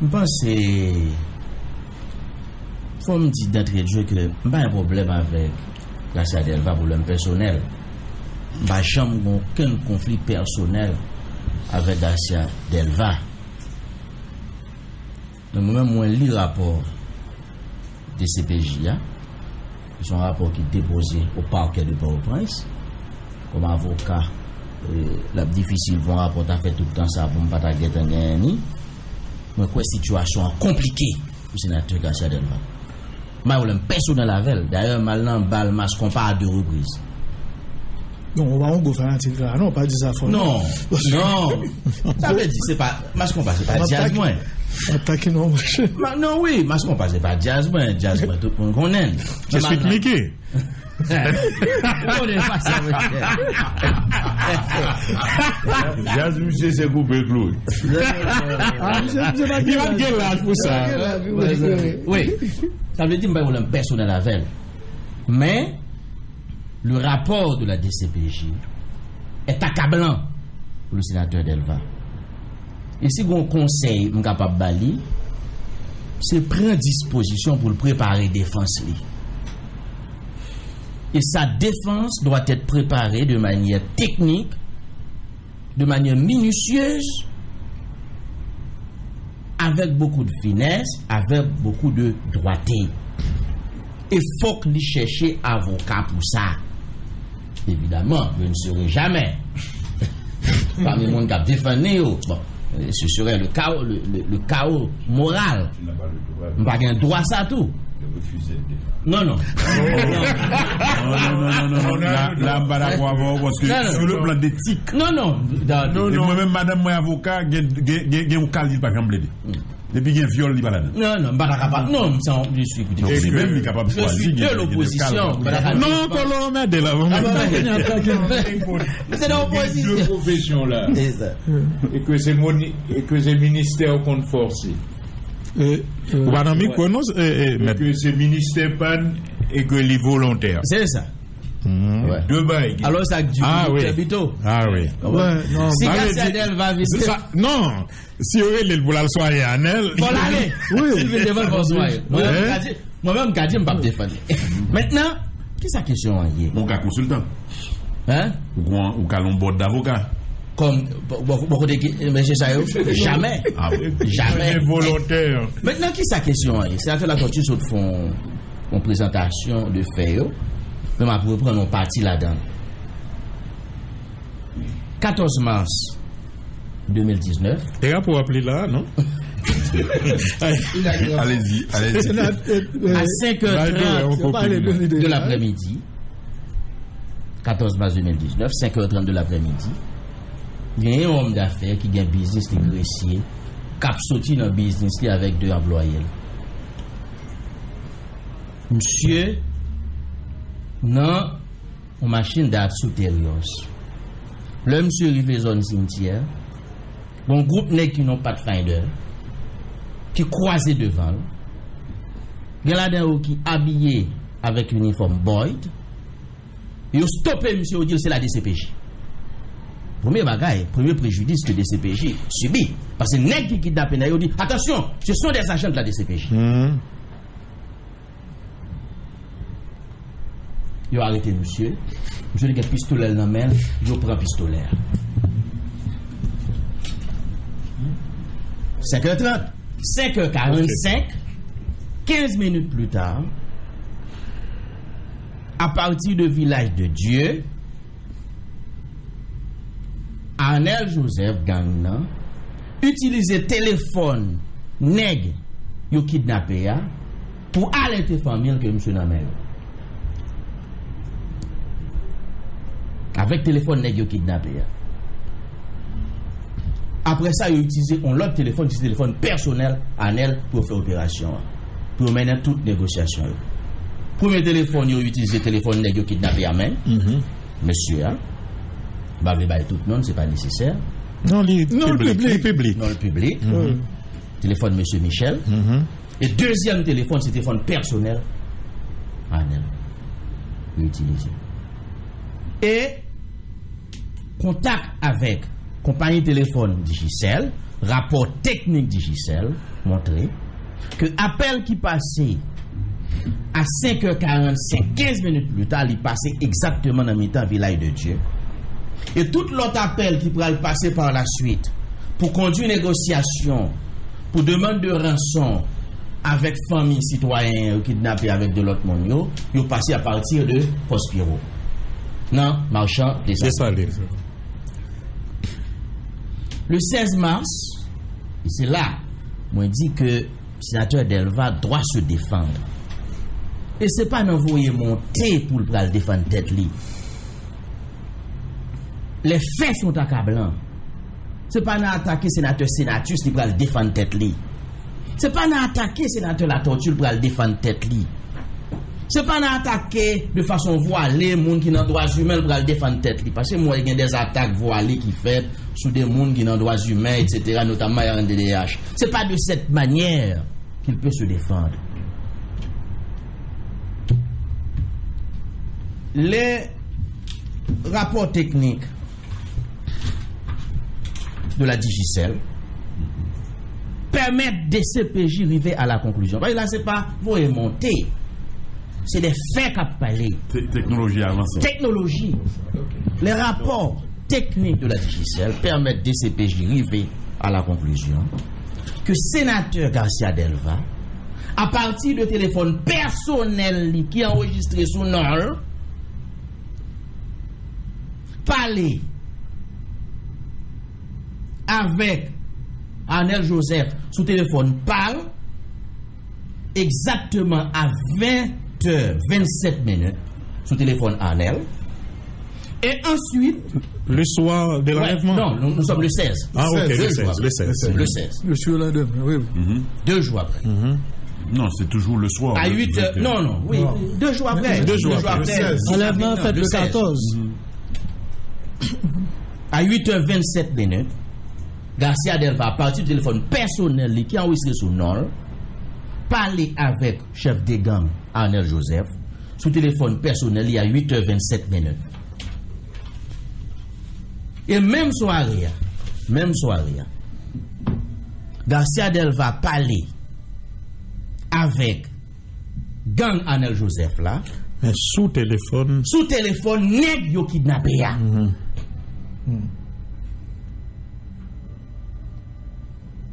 Je pense que faut me dire d'entrée que je pas un problème avec Garcia Delva pour l'homme personnel. Je n'ai jamais aucun conflit personnel avec Garcia Delva. Donc moi-même, moi, lis le rapport de CPJ, c'est un rapport qui est déposé au parquet de Port-au-Prince comme avocat. euh, La difficile un rapport à faire tout le temps ça pour ne pas t'inquiéter. mwen kwe situasyon an komplike pou senatèr Garcia Del Valle. Ma ou lèm personel lavel. D'ailleurs, mal nan bal mas kon pa a de reprise. Non, on va on go fanatik la. Ah non, pa di sa fon. Non, non. Sa ve di, se pa, mas kon pa se pa jazz mwen. Atake non mwen. Non, oui, mas kon pa se pa jazz mwen. Jazz mwen tout mwen konen. Je suis cliqué. Jaz msye se koupe klou Di man gen laj pou sa. Oui. Sa vle di mba yon an personel avel Men Le rapport de la DCPJ Et akablan Le senateur Delva. E si goun konsey mkapap bali Se pren disposisyon pou l prepare defans li Et sa défense doit être préparée de manière technique, de manière minutieuse, avec beaucoup de finesse, avec beaucoup de droité. Il faut que lui chercher avocat pour ça. Évidemment, je ne serai jamais parmi les gens qui défendu. yo. Bon, se sere le kao, le, le, le kao moral. Mpa gen doa sa tou. Non, non. Non, non, non. La mba la kwa avon, woske sou le plan detik. Non, non. Mwen men madame mwen avoka, gen mou kalil pa jan blede. Non, non. Depuis qu'il y a un viol, il là-dedans. Non, non, je pas capable. Non, ça, je suis écoutez. Donc, je suis- lui-même, il est capable de je choisir, suis de il y a des l'opposition. je. Non, Colomb, mais de là, c'est l'opposition. deux professions là C'est ça. et que c'est et que c'est ministère qu'on forcé Euh, euh, non, eh, eh, et que c'est ministère pan et que les volontaires C'est ça. Ouais. deux bails Alors, ça dure. Ah oui. Plutôt. Ah oui. ouais, non, Si bah, Garcia mais- Del va visiter. Ça- Non, si est pour la soirée à Nel. Bon, allez. Oui. Il veut défendre François. Moi-même, Kadi, je ne pas me défendre. Maintenant, qui est sa question en hier Mon cas consultant. Hein? Ou qu'à l'on bord d'avocat. Comme beaucoup de mais c'est ça, yo. Jamais. Ah oui. Jamais. les volontaires Maintenant, qui est sa question en hier C'est à la tortue sur font une présentation de fait. Yo. Mais ma pour prendre un parti là-dedans. 14 mars 2019. T'es là pour appeler là, non? Allez-y, allez-y. c'est la- euh, à Bah, 5h30 de l'après-midi, 14 mars 2019, 5h30 de l'après-midi, il y a un homme d'affaires qui a un business de grecier, qui a sorti dans le business li avec deux employés. Monsieur, non, une machine d'art souterraine. Le arrive dans zone cimetière, bon groupe nèg qui n'ont pas de finder, qui croisé devant. Il y a là-dedans qui habillé avec uniforme Boyd. Ont stoppé monsieur, ils dit c'est la DCPJ. Premier bagaille, premier préjudice que DCPJ subit. Parce que nègres qui kidnappent, ils dit attention, ce sont des agents de la DCPJ. Hmm. Yo arete msye, msye li gen pistolel nan men, yo pran pistolel. 5h30, 5h45, 15 minutes plus tard, a partir de Village de Dieu, Anel Joseph Gagnan utilize telefon neg yo kidnapè ya pou alè te famil ke msye nan men yo. Avec téléphone nègre yo kidnappé ya. Après ça, ils ont utilisé un autre téléphone, un téléphone personnel Arnel pour faire opération, pour mener toute négociation. yo. Premier téléphone, ils ont utilisé téléphone nègre yo kidnappé à main. Monsieur, hein. Bah, bail tout le monde, c'est pas nécessaire. Non, les Non, le public. public. les public. Dans le public. euh, Téléphone Monsieur Michel. Mhm. Et deuxième téléphone, c'est téléphone personnel. Anel. Utilisé. Et contact avec compagnie téléphone Digicel rapport technique Digicel montrait que appel qui passait à 5h45, 15 minutes plus tard, il passait exactement dans mi-temps village de Dieu. Et tout l'autre appel qui pourrait le passer par la suite pour conduire une négociation, pour demande de rançon avec famille citoyen ou kidnappé avec de l'autre monde, yo passé à partir de Prospero. Non, marchand des Le 16 mars, se la, mwen di ke senatèr Delva doa se defande. E se pa nan voye monte pou l pral defande tèt li. Le fè son takablan. Se pa nan atake senatèr Senatus li pral defande tèt li. Se pa nan atake senatèr la tortue pral defande tèt li. Se pa nan atake de fason voale moun ki nan doa jumel pral defande tèt li. Pase mwen gen des atak voale ki fèt sur des moun qui dans droits humains, etc., notamment RNDDH. C'est pas de cette manière qu'il peut se défendre. Les rapports techniques de la Digicel permettent des CPJ arriver à la conclusion. Parce que là, c'est pas vous remonter. C'est des faits qu'a parlé. Te- Technologie avancée. Technologie. Les rapports techniques de la Digicel permettent des CPJ arriver à la conclusion que sénateur Garcia Delva, à partir de téléphone personnel qui est enregistré sous nom, parler avec Arnel Joseph sous téléphone parle exactement à 20h27 minutes sous téléphone Arnel. Et ensuite, Le soir de ouais, l'enlèvement non, nous, nous sommes le 16. Ah, ok, le jours 16, après. le 16. Le 16. Le oui. oui. Deux jours après. Non, c'est toujours le soir. À le 8 heures. 20. Non, non, oui. Non. Deux jours après. Deux jours après, le 16. Enlèvement fait le 16. 14. À 8h27 minutes, Garcia Delva, à partir du téléphone personnel qui a enregistré son nom, parler avec chef des gangs Arnel Joseph sous téléphone personnel li, à 8h27 minutes. Et même soirée, même soirée, Garcia Delva parler avec gang Arnel Joseph là, Mais sous téléphone, sous téléphone nèg yo kidnappé ya.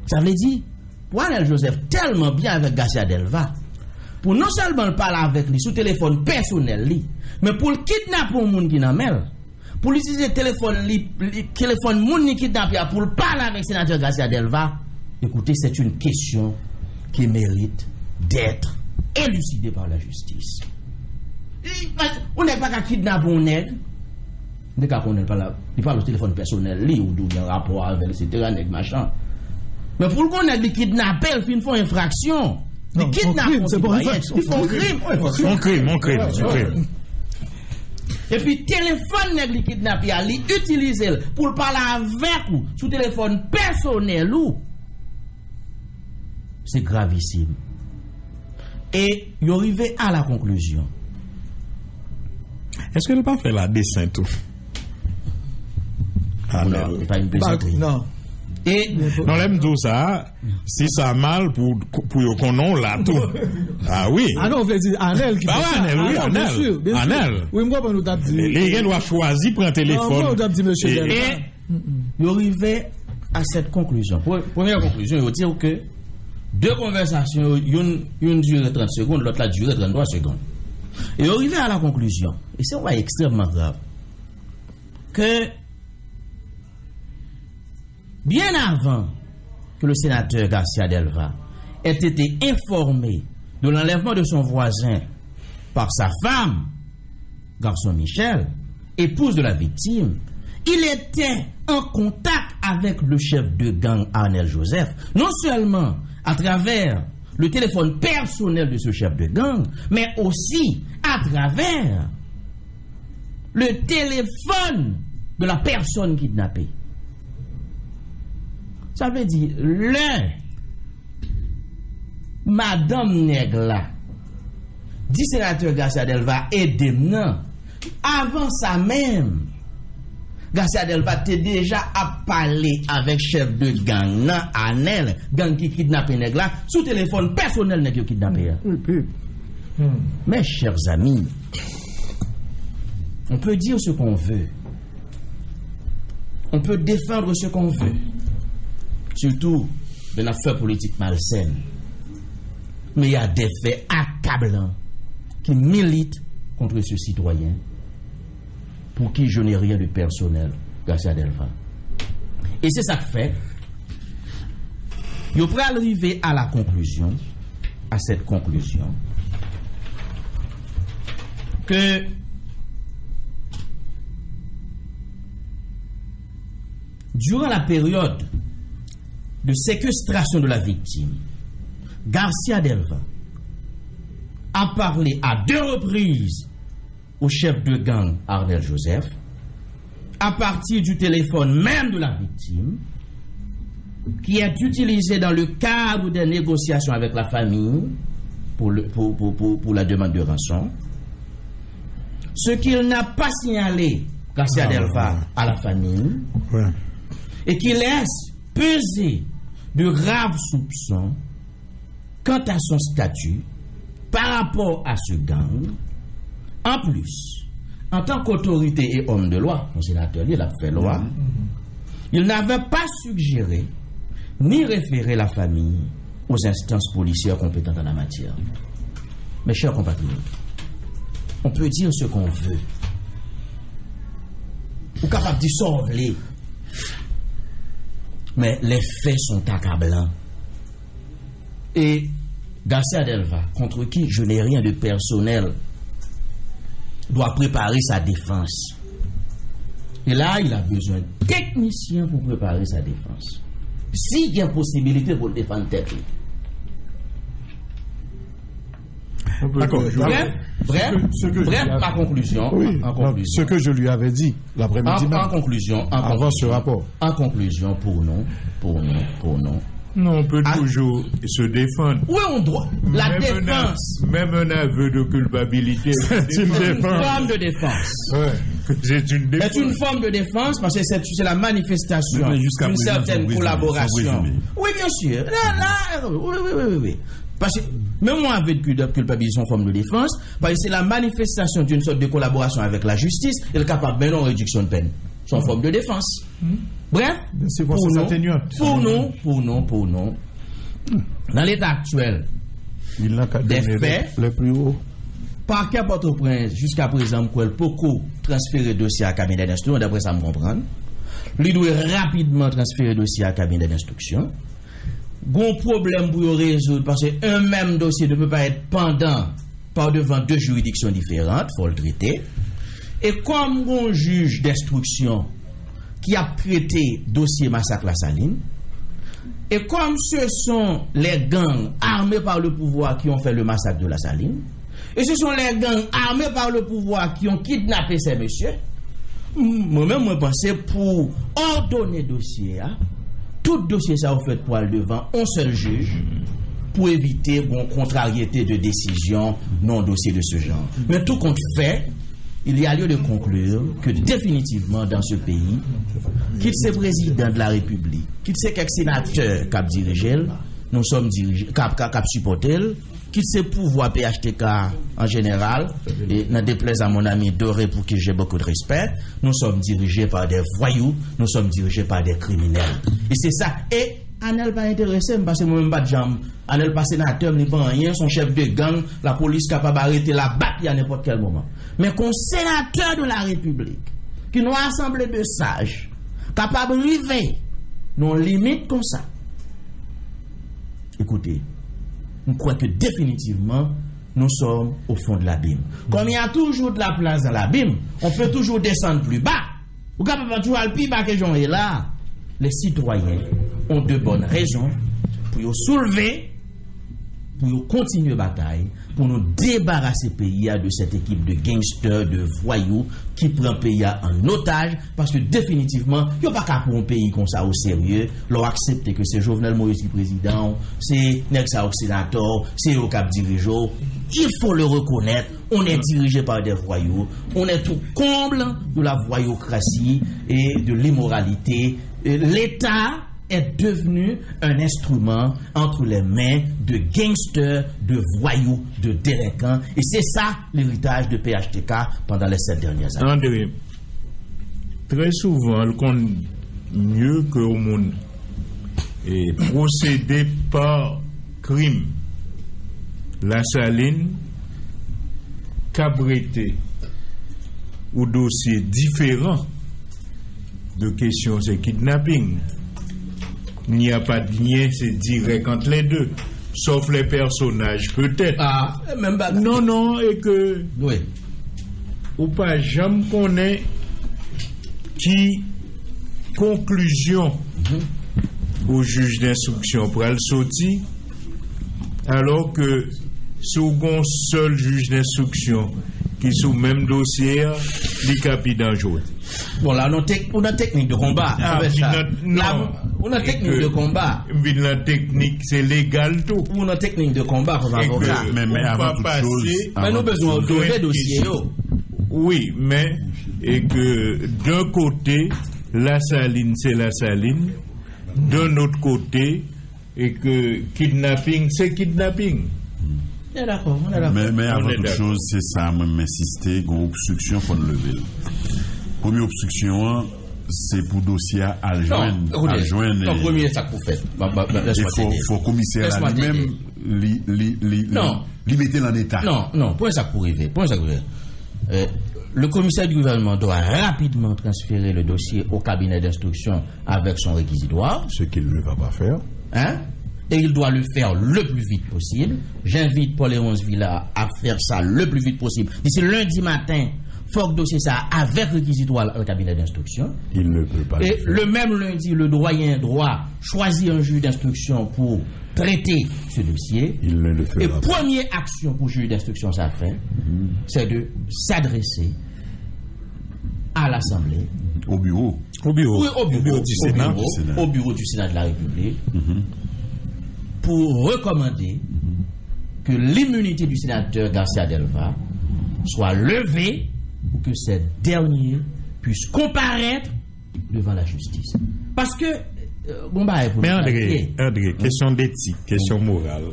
Ça veut dire, pour Arnel Joseph tellement bien avec Garcia Delva, pour non seulement le parler avec lui sous téléphone personnel li, mais pour le kidnapper un monde qui n'a pour l'utiliser téléphone téléphone moun kidnappé pour le parler avec sénateur Garcia Delva, écoutez, c'est une question qui mérite d'être élucidée par la justice. On n'est pas qu'à kidnapper un nègre. Dès qu'on n'est pas là, il parle au téléphone personnel, lui, ou d'où il y a un rapport avec, etc., nègre machin. Mais pour qu'on ait des kidnappés, ils font infraction. Crime, un c'est pour infraction. Ils font crime. mon crime, mon crime, mon crime. Et puis, téléphone nègre li kidnappé, il utilise pour parler avec ou, sous téléphone personnel ou. C'est gravissime. Et, il arrivé à la conclusion. Est-ce qu'elle n'a pas fait la dessin tout? Ah Non, pas une Bah, plaisanterie. non. Et, Non, l'aime tout ça, si ça mal pour, pour konon là tout. Ah oui. Ah non, on veut dire Anel qui ça. Anel, oui, Ah Anel. Anel. Oui, moi, nous tape dit. Les gens doivent choisir pour un Non, moi, téléphone. on tape dit monsieur Et- à cette conclusion. Pre- Première conclusion, il dire que deux conversations, une, une durait 30 secondes, l'autre la durait 33 secondes. Et il arrivé à la conclusion, et c'est extrêmement grave, que bien avant que le sénateur Garcia Delva ait été informé de l'enlèvement de son voisin par sa femme, garçon Michel, épouse de la victime, il était en contact avec le chef de gang Arnel Joseph, non seulement à travers le téléphone personnel de ce chef de gang, mais aussi à travers le téléphone de la personne kidnappée. Ça veut dire, l'un, Madame Negla, dit sénateur Garcia Delva, aidez-moi. Avant ça même, Garcia Delva te déjà a parlé avec chef de gang nan Anel, gang qui kidnappe nèg là, sous téléphone personnel nèg yo kidnappé. ya. Mes chers amis, on peut dire ce qu'on veut. On peut défendre ce qu'on veut. Surtout d'une affaire politique malsaine. Mais il y a des faits accablants qui militent contre ce citoyen pour qui je n'ai rien de personnel, Garcia Delva. Et c'est ça que fait. Je pourrais arriver à la conclusion, à cette conclusion, que durant la période de séquestration de la victime, Garcia Delva a parlé à deux reprises au chef de gang Arnel Joseph, à partir du téléphone même de la victime, qui est utilisé dans le cadre des négociations avec la famille pour, le- pour- pour- pour- pour la demande de rançon. Ce qu'il n'a pas signalé, Garcia Delva, à la famille, Ouais. et qui laisse peser de graves soupçons quant à son statut par rapport à ce gang. En plus, en tant qu'autorité et homme de loi, mon sénateur, il a fait loi, il n'avait pas suggéré ni référé la famille aux instances policières compétentes en la matière. Mes chers compatriotes, on peut dire ce qu'on veut. Ou capable de sauver mais les faits sont accablants. Et Garcia Delva, contre qui je n'ai rien de personnel, doit préparer sa défense. Et là, il a besoin de techniciens pour préparer sa défense. S'il y a possibilité pour le défendre tête. D'accord. Bref, ce que ma conclusion, Oui, en, en donc, ce conclusion. que je lui avais dit l'après-midi En, conclusion, en Avant conclusion, ce rapport. En conclusion, pour nous, pour nous, pour nous. Non, on peut Ah. toujours se défendre. Oui, on doit. La Même défense. même un aveu de culpabilité. C'est une C'est une forme de défense. Ouais. C'est une défense. C'est une forme de défense parce que c'est la manifestation d'une certaine collaboration. Oui, bien sûr. Là, oui, oui, oui, oui. Parce que même moi, avec cul- culpabilisation en forme de défense, parce que c'est la manifestation d'une sorte de collaboration avec la justice et le capable de réduction de peine. C'est en forme de défense. Bref, pour nous, pour nous, pour nous, pour nous, dans l'état actuel, Il n'a qu'à Des faits. le, plus haut. Parquet Port-au-Prince, jusqu'à présent, pour beaucoup transférer dossier à cabinet d'instruction, d'après ça me comprendre. Lui doit rapidement transférer dossier à cabinet d'instruction. Gon problème pour résoudre parce qu'un même dossier ne peut pas être pendant par devant deux juridictions différentes, faut le traiter. Et comme un juge d'instruction qui a traité dossier massacre la Saline, et comme ce sont les gangs armés par le pouvoir qui ont fait le massacre de la Saline, et ce sont les gangs armés par le pouvoir qui ont kidnappé ces messieurs, moi-même, moi, pensais pour ordonner dossier, hein, tout dossier ça vous fait pour devant un seul juge pour éviter une contrariété de décision non dossier de ce genre. Mais tout compte fait, il y a lieu de conclure que définitivement dans ce pays, qu'il c'est président de la République, qu'il c'est quelques sénateurs qui a dirigé, nous sommes dirigés, a- qui a- qui c'est pouvoir PHTK en général, et n'en déplaise à mon ami Doré pour qui j'ai beaucoup de respect, nous sommes dirigés par des voyous, nous sommes dirigés par des criminels. Et c'est ça. Et Anel pas intéressé parce que moi-même pas de jambes. Anel pas sénateur, ni pas rien, son chef de gang, la police capable d'arrêter la battre à n'importe quel moment. Mais qu'on sénateur de la République, qui nous assemblé de sages, capable de river, nos limites comme ça. Écoutez, je crois que définitivement, nous sommes au fond de l'abîme. Comme il y a toujours de la place dans l'abîme, on peut toujours descendre plus bas. Ou capable pas toujours aller plus bas que ai là. Les citoyens ont de bonnes raisons pour soulever pour nous continuer bataille, pour nous débarrasser pays de cette équipe de gangsters, de voyous qui prend pays en otage, parce que définitivement, il n'y a pas qu'à pour un pays comme ça au sérieux, leur accepter que c'est Jovenel Moïse qui président, c'est Nexa sénateur, c'est au cap dirigeant. Il faut le reconnaître, on est dirigé par des voyous, on est au comble de la voyoucratie et de l'immoralité. L'État est devenu un instrument entre les mains de gangsters, de voyous, de délinquants. Et c'est ça l'héritage de PHTK pendant les sept dernières années. Très souvent, compte mieux que au monde et procéder par crime. La saline, cabreté ou dossier différent de questions, c'est kidnapping. Il n'y a pas de lien, c'est direct entre les deux. Sauf les personnages, peut-être. Ah, même pas. Non, non, et que Oui. ou pas jamais connaît qui conclusion au juge d'instruction pour le sortir alors que second seul juge d'instruction qui sous même dossier les capitaine jouer Bon, là, on a, tec- on a technique de combat. Ah, Là, on a Et technique que- de combat. la technique c'est légal tout On a technique de combat que- avocat. Mais, mais On avant va toute passer- chose. Mais nous besoin de yo. Oui, mais et que d'un côté, la saline, c'est la saline. D'un autre côté, et que kidnapping, c'est kidnapping. D'accord. Mais, mais avant toute chose, c'est ça, moi, m'insister, qu'on obstruction pour le lever. Première obstruction, c'est pour dossier à joindre. À non, premier, ça qu'on fait. Bah, bah, bah, Il faut, commissaire Laisse-moi lui-même, li mettre en état. Non, non, point ça pour arriver. Point ça pour arriver. Euh, le commissaire du gouvernement doit rapidement transférer le dossier au cabinet d'instruction avec son réquisitoire. Ce qu'il ne va pas faire. Hein? Et il doit le faire le plus vite possible. J'invite Paul-Léon Villa à faire ça le plus vite possible. D'ici lundi matin, faut que dossier ça avec réquisitoire au cabinet d'instruction. Il ne peut pas Et le faire. le même lundi, le doyen droit choisit un juge d'instruction pour traiter ce dossier. Il ne le Et pas. première action pour le juge d'instruction, ça fait, c'est de s'adresser à l'Assemblée, Au bureau. Au bureau. oui, au bureau, du au Sénat. bureau, Du Sénat. au bureau du Sénat de la République, pour recommander que l'immunité du sénateur Garcia Delva soit levée pour que ce dernier puisse comparaître devant la justice. Parce que, euh, bon, bah, Mais André. André, question d'éthique, question morale.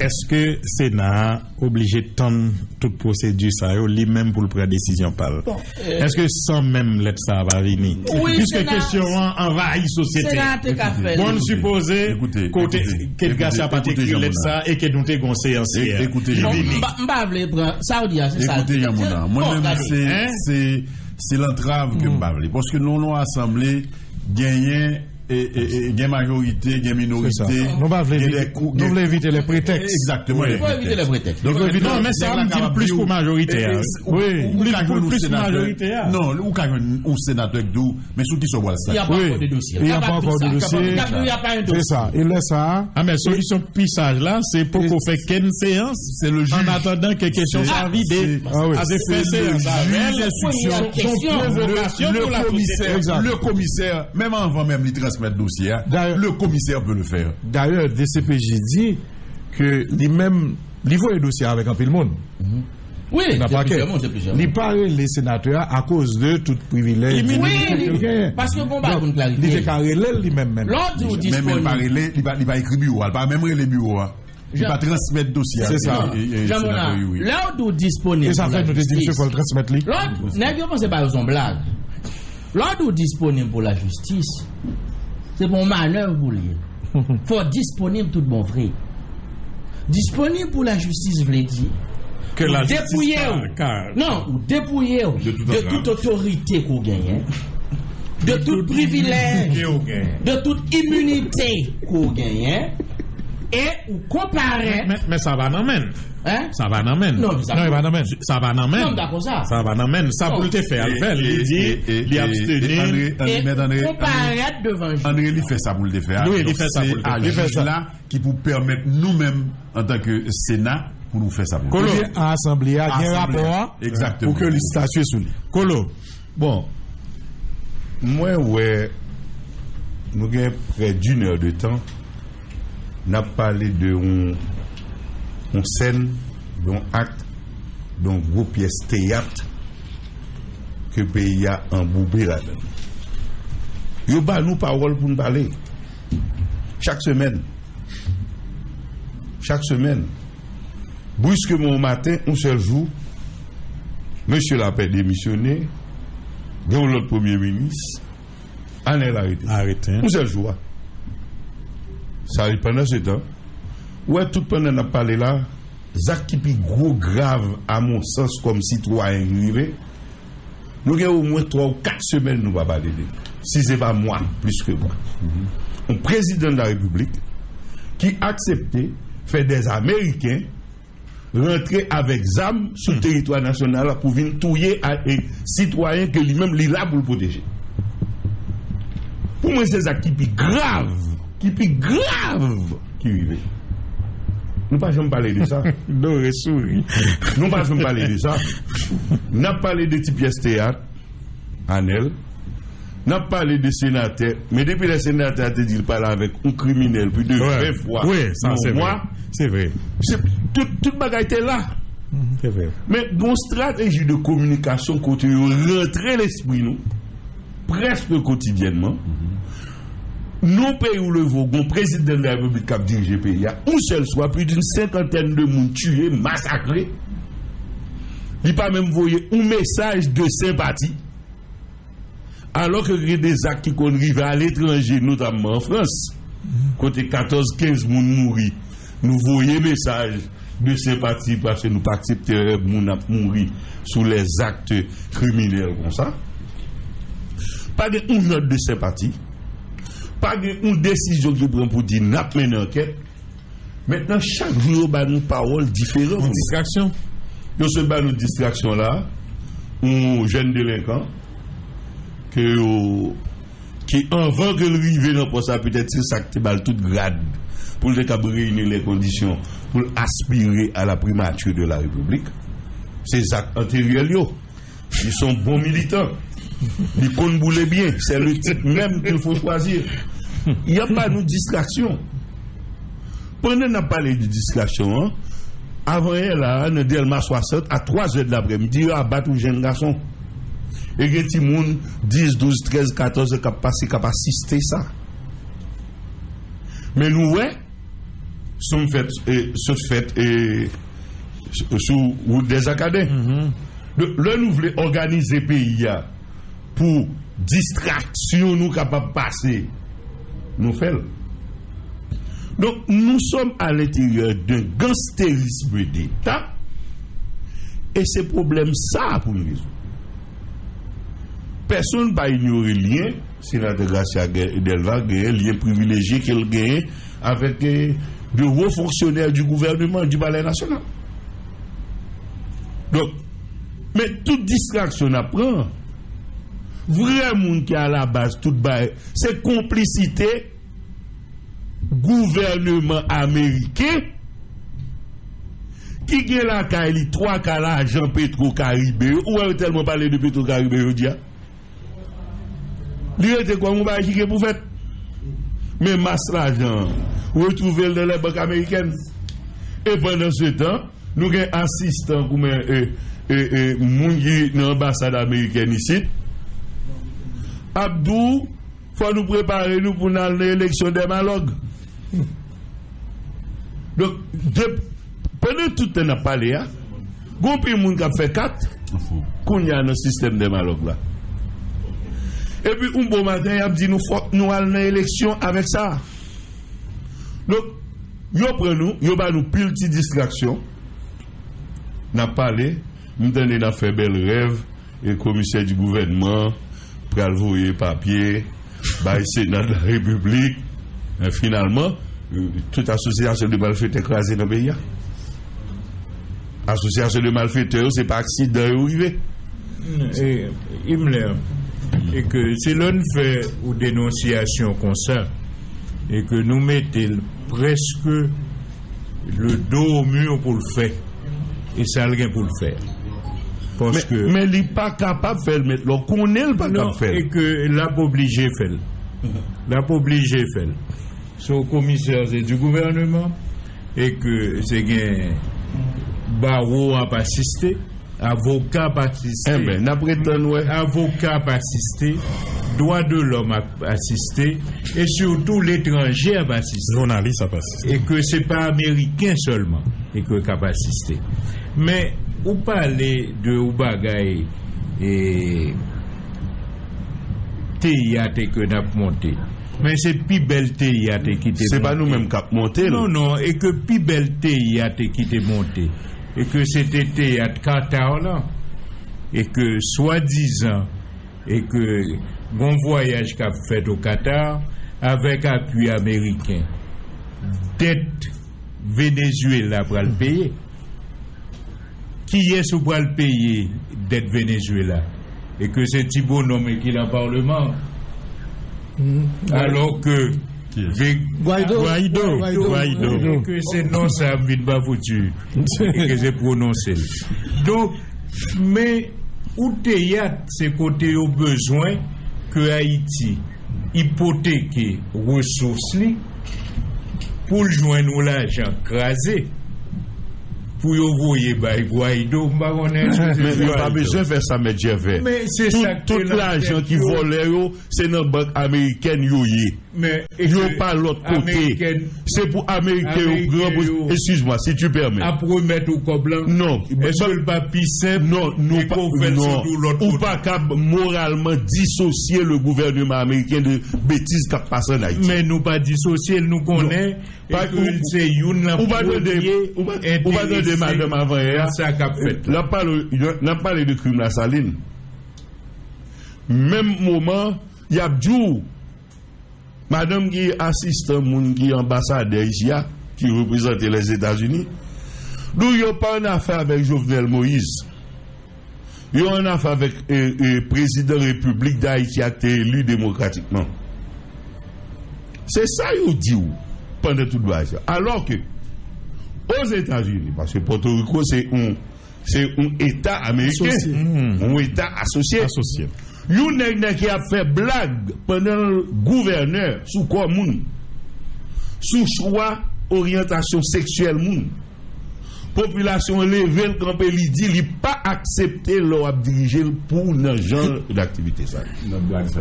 Est-ce que Sénat obligé de tendre toute procédure ça yo, lui-même pour le prendre décision par Est-ce que sans même lettre ça va venir? Oui, Puisque Sénat- question envahit société. Sénat te qu'a fait. Bon, Écoutez, supposer écoutez, côté écoutez, que le gars écoutez, n'a pas écoutez, écrit Jean lettre ça et que nous t'es séance É- hier. écoutez, Il Jean vini. Moulin. Mba vle pran, ça ou dia, c'est ça. Écoutez, Jean Moulin, Bon, moi-même, regardez. c'est, hein? c'est, c'est l'entrave que me parle. Parce que nous, nous, assemblée, gagnent, et, gagne majorité, gagne minorité. Ça. Nous voulons éviter, nous voulons les prétextes. Exactement. Les Il faut éviter les prétextes. Non, mais ça, les me dit plus pour majorité, Oui, ou- ou plus- pour nous majorité. Non, ou un sénateur nous, mais ceux qui sont bois Il n'y a ça. pas encore de dossier. Il n'y a Ça pas encore de ça. dossier. Il n'y a pas un C'est dossier. ça. Il laisse ça. Ah, mais solution pissage là, c'est pour qu'on fait qu'une séance C'est le juge. en attendant que question soit vidée. Ah séance avec juge d'instruction. Première question. Son provocation le, commissaire, le commissaire, même avant même lui transmettre le dossier, hein, D'ailleurs- le commissaire peut le faire. D'ailleurs, DCPJ dit que lui-même, il voit le dossier avec un peu de monde. Oui, Il n'a c'est pas qu'à. plusieurs mondes, c'est plusieurs Il parle les sénateurs à cause de tout privilège. Il Oui, parce que bon, bah, pour nous Il fait clarifier. carré lui-même. même. L'ordre Même même pas disponible. relé, il va, il va écrire bureau, il va même relé bureau. hein. Il va transmettre dossier. C'est ça. Oui, oui. l'ordre disponible. Et ça fait nous dire, il faut le transmettre. L'ordre, n'est-ce pas, c'est pas une blague. L'ordre disponible pour la justice, c'est pour manœuvre pour lui. faut disponible tout bon vrai. Disponible pour la justice, veut dire. Que la justice dépouiller car- car- non ou dépouiller De tout de entrave. toute autorité qu'on gagne de tout privilège de toute immunité qu'on gagne E ou kompare. Men sa va nan men Sa va nan men Sa va nan men Sa va nan men Sa pou te fe alvel Li absteni E kompare devan André li fe sa pou te fe alvel Se aji la ki pou permette nou men An tanke Senat pou nou fe sa pou Kolo Assemblea gen rapport? Pou ke li statue sou li Kolo Bon. Mwen wè Nou gen pre d'une heure de tan nap pale de yon sen, yon akt, yon gwo piyes teyat ke peyi ya an boube la den. Yo ba nou parol pou nou pale. Chak semen. Chak semen. Bouiske moun maten, on sel jou, Monsie la pe demisyonè, gen ou lot premier minis, anel arete. Arete. On sel jou a. Ça arrive pendant ce temps. Ouais, tout pendant qu'on a parlé là, Zach qui pi gros grave, à mon sens, comme citoyen nous avons au moins 3 ou 4 semaines, nous va parler. Si ce n'est pas moi, plus que moi. Un président de la République qui acceptait faire des Américains rentrer avec ZAM sur le territoire national pour venir touiller à des citoyens que lui-même est là pour le protéger. Pour moi, c'est ça qui est grave, qui est grave qui arrive. Nous pas jamais parler de ça. Doré souris. Nous pas jamais parler de ça. Nous avons parlé de type pièce théâtre, Anel. Nous avons parlé de sénateur. Mais depuis le sénateur te dit qu'il parle avec un criminel plus de 20 fois. Oui, ça c'est vrai. moi, C'est vrai. tout, toute bagaille était là. C'est vrai. Mais une stratégie de communication yo rentrer l'esprit nous presque quotidiennement. Nous pays où le Vogon, président de la République qui a dirigé le pays, un seul soit plus d'une cinquantaine de monde tués, massacrés. Il pas même envoyé un message de sympathie. Alors que y a des actes qui qu'on arrive à l'étranger, notamment en France, côté 14-15 moun mouri, nous voyons message de sympathie parce que nous pas accepter mourir sous les actes criminels comme ça. Pas de une note de sympathie, pas une décision qui prend pour dire n'a pas une enquête. Maintenant, chaque jour, bah, nous parole différentes. Une distraction. Yo se ba nou distraction là, un jeune délinquant, que qui avant que le rive dans pour ça, peut-être c'est ça qui tout grade, pour le réunir les conditions, pour aspirer à la primature de la République. Ces actes antérieurs, yo, ils sont bons militants. Comptent bouler bien. C'est le type même qu'il faut choisir. Il n'y a pas de distraction. Pendant qu'on a parlé de distraction, hein, avant elle, là, dans Delma 60, à 3 heures de l'après-midi, il a battu un jeune garçon. Et il y a des gens, 10, 12, 13, 14, qui passé, qui assisté ça. Mais nous, ouais, sommes faits, et, ce fait, et, sous route des académies. Le, le nous voulons organiser le pays là, pour distraction nous capables de passer. Nous faisons. Donc, nous sommes à l'intérieur d'un gangstérisme d'État et c'est problème ça pour nous résoudre. Personne ne va ignorer le lien, sénateur Gracia Delva un lien privilégié qu'il gagne avec euh, de hauts fonctionnaires du gouvernement du Palais national. Donc, mais toute distraction apprend. vre moun ki a la base tout baye, se komplicite gouvernement Amerike ki gen la ka li 3 ka la ajan Petro Karibé ou wè telman pale de Petro Karibé yo diya? Li rete kwa moun baye ki gen pou fèt? Men mas la ajan wè trouvel de lè bank Ameriken e pendant se tan nou gen asistan koumen e, e, e, moun ki nan ambasade Ameriken isit Abdou, faut nous préparer nous pour l'élection des malogues. Donc, de, pendant tout le temps, parlé, hein, Goupi moun kap fe kat, koun ya nan sistem de malok la. E pi un bon maten ap di nou fok nou al nan eleksyon avek sa. Lok, yo pre nou, yo ba nou pil ti distraksyon. Na pale, mwen tende na fe bel rev, e komisyen di gouvenman, pral voyer papier, bah, Sénat de la République, finalement, euh, toute association de malfaiteurs écrasée dans le pays. hein. Association de malfaiteurs, c'est pas accident est arrivé. Et, Himmler, et que si l'on fait une dénonciation comme ça, et que nous mettons presque le dos au mur pour le faire, et ça rien pour le faire. Parce Mais, que. mais il n'est pas capable de faire, mais on connaît le pas capable de faire. et que l'a pas obligé fait. L'a pas obligé fait. Son commissaire c'est du gouvernement et que c'est un barreau a pas assisté, avocat pas assisté, Eh ben, avocat pas assisté, droit de l'homme a assisté et surtout l'étranger a pas assisté Journaliste a passé. et que c'est pas américain seulement et que capable assister. Mais ou parler de ou bagay et théâtre que n'a monté. Mais c'est plus belle théâtre qui était C'est pas nous-mêmes qui avons monté. Non, non, et que plus belle théâtre qui monté. Et que c'était Qatar là. Et que soi-disant, et que bon voyage qu'a fait au Qatar avec appui américain. Dette Venezuela pour le payer. Qui est-ce pour le payer dette Venezuela? Et que c'est Thibault nommé qui est dans le Parlement. Alors que Guaido. Guaido, Guaido. Que c'est non ça vite pas foutu. Et que c'est prononcé. Donc, mais ou théâtre, c'est côté au besoin que Haïti hypothéque ressources pour le joindre l'argent crasé pou yo voye bay Guaido mba konen men pa bejen fè sa mè djevè tout l'ajan ki vole yo. se nan bank Ameriken yo ye Mais Yo que pas l'autre côté. C'est pour Américain. Excuse-moi, si tu permets. au. Non, bah- que le papier simple Non, nous pas, non, ou pas moralement dissocier le gouvernement américain de bêtises qui passent en Haïti. Mais nous pas dissocier, nous connaît Pas- que ou- c'est une la ou pas premier ou pas- pas intéressé madame avant parle, n'a parlé de crime la saline. Même moment, il y a Djou, madame qui est assistant, moun qui est ambassadeur ici, ah, qui représente les États-Unis, nous n'avons pas une affaire avec Jovenel Moïse. Ils ont une affaire avec le euh, président République d'Haïti qui a été élu démocratiquement. C'est ça qu'ils dit pendant tout le. Alors que, aux États-Unis, parce que Porto Rico, c'est un, un État américain, Associé. un État associé. Associé. Yon nèg nèg ki a fait blague pendant gouverneur sous corps moun. Sous choix orientation sexuelle moun. Population levée camper li dit li pas accepté leur diriger pour nan genre d'activité ça. Nan blague ça.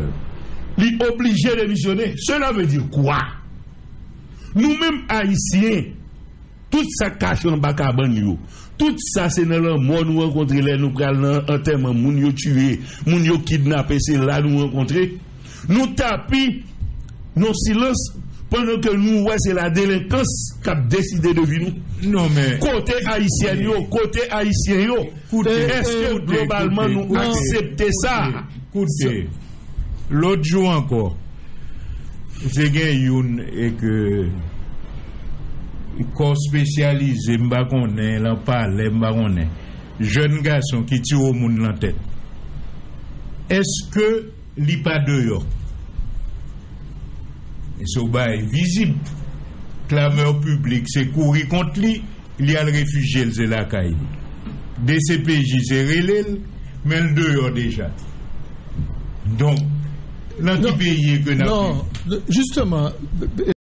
Li obligé de missionner. Cela veut dire quoi Nous-mêmes haïtiens tout ça cache en bas yo. Tout sa se nan lan moun nou renkontre lè nou pral nan an teman moun yo tue, moun yo kidnapè, se la nou renkontre. Nou tapi, nou silans, pwennan ke nou wè se la delinkans kap deside devi nou. Non men. Kote Haitien yo, kote Haitien yo, eske globalman nou aksepte sa. Koute, l'ot jou anko, se gen youn e ke... corps spécialisé m'ba l'en parle, m'ba konnen. Jeune garçon qui tire au monde la tête. Est-ce que li pas dehors? Et ce bail visible. Clameur public, c'est courir contre lui, il y a le réfugié, c'est la caille. DCPJ, c'est relève, mais le dehors déjà. Donc, l'anti-pays que n'a Non, justement,